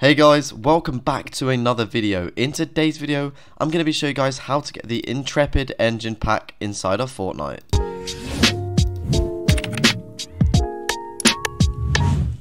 Hey guys, welcome back to another video. In today's video, I'm going to be showing you guys how to get the Intrepid engine pack inside of Fortnite.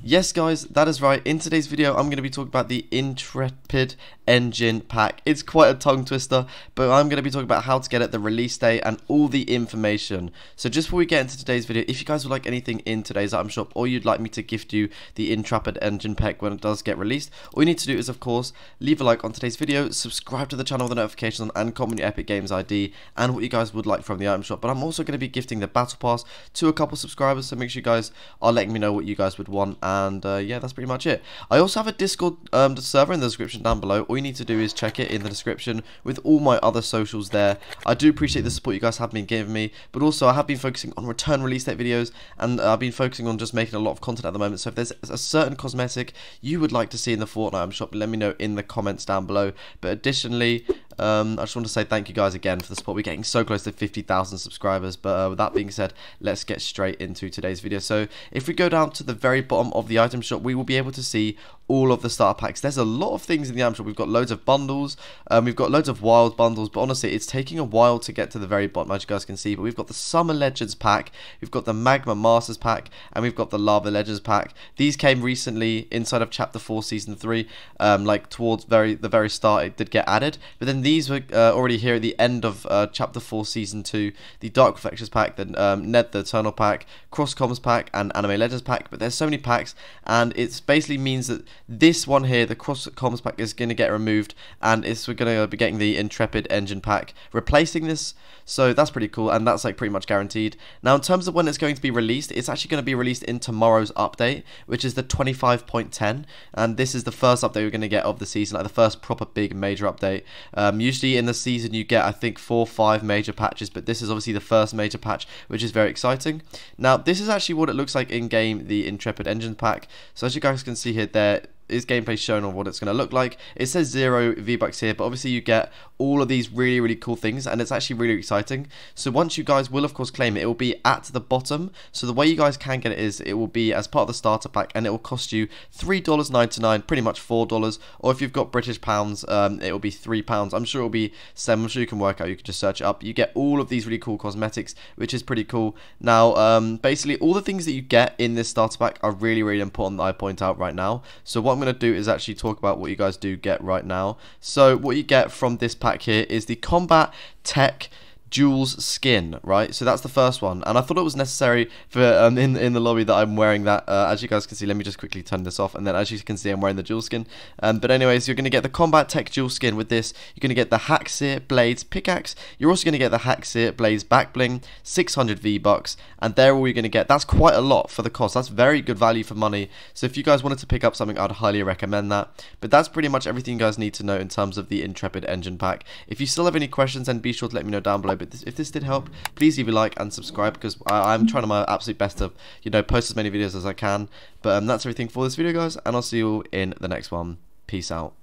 Yes guys, that is right. In today's video, I'm going to be talking about the Intrepid engine pack. It's quite a tongue twister, but I'm going to be talking about how to get it, the release date, and all the information. So just before we get into today's video, if you guys would like anything in today's item shop, or you'd like me to gift you the Intrepid engine pack when it does get released, all you need to do is, of course, leave a like on today's video, subscribe to the channel with the notifications on, and comment your Epic Games ID, and what you guys would like from the item shop. But I'm also going to be gifting the Battle Pass to a couple subscribers, so make sure you guys are letting me know what you guys would want, and uh, yeah, that's pretty much it. I also have a Discord um, server in the description down below. All you need to do is check it in the description with all my other socials there. I do appreciate the support you guys have been giving me, but also I have been focusing on return release date videos, and I've been focusing on just making a lot of content at the moment. So if there's a certain cosmetic you would like to see in the Fortnite shop, let me know in the comments down below. But additionally, um, I just want to say thank you guys again for the support. We're getting so close to 50,000 subscribers. But uh, with that being said, let's get straight into today's video. So if we go down to the very bottom of the item shop, we will be able to see all of the starter packs. There's a lot of things in the item shop. We've got loads of bundles. Um, we've got loads of wild bundles. But honestly, it's taking a while to get to the very bottom, as you guys can see. But we've got the Summer Legends pack. We've got the Magma Masters pack. And we've got the Lava Legends pack. These came recently inside of Chapter 4 Season 3. Um, like towards very the very start, it did get added. But then these were uh, already here at the end of uh, Chapter 4 Season 2. The Dark Reflections pack, the um, Ned the Eternal pack, Cross Comms pack, and Anime Legends pack. But there's so many packs. And it basically means that this one here the cross comms pack is going to get removed, and it's we're going to be getting the Intrepid engine pack replacing this. So that's pretty cool, and that's like pretty much guaranteed. Now, in terms of when it's going to be released, it's actually going to be released in tomorrow's update, which is the 25.10, and this is the first update we're going to get of the season, like the first proper big major update. Um, Um, usually in the season you get, I think, four or five major patches, but this is obviously the first major patch, which is very exciting. Now, this is actually what it looks like in game, the Intrepid engine pack. So as you guys can see here, there is gameplay shown on what it's going to look like. It says zero V-Bucks here, but obviously you get all of these really, really cool things, and it's actually really exciting. So once you guys will, of course, claim it, it will be at the bottom. So the way you guys can get it is it will be as part of the starter pack, and it will cost you $3.99, pretty much $4, or if you've got British pounds, um, it will be £3. I'm sure it will be 7 I'm sure you can work out, you can just search it up. You get all of these really cool cosmetics, which is pretty cool. Now, um, basically, all the things that you get in this starter pack are really, really important that I point out right now. So what I'm going to do is actually talk about what you guys do get right now. So what you get from this pack here is the Combat Tech Jules skin, right? So that's the first one, and I thought it was necessary for um, in in the lobby that I'm wearing that. Uh, as you guys can see, let me just quickly turn this off, and then as you can see, I'm wearing the Jules skin. Um, but anyways, you're going to get the Combat Tech Jules skin with this. You're going to get the Hacksear Blades pickaxe. You're also going to get the Hacksear Blades back bling, 600 V bucks, and they're all you're going to get. That's quite a lot for the cost. That's very good value for money. So if you guys wanted to pick up something, I'd highly recommend that. But that's pretty much everything you guys need to know in terms of the Intrepid engine pack. If you still have any questions, then be sure to let me know down below but this, if this did help, please leave a like and subscribe because I, am trying my absolute best to, you know, post as many videos as I can. But um, that's everything for this video, guys, and I'll see you all in the next one. Peace out.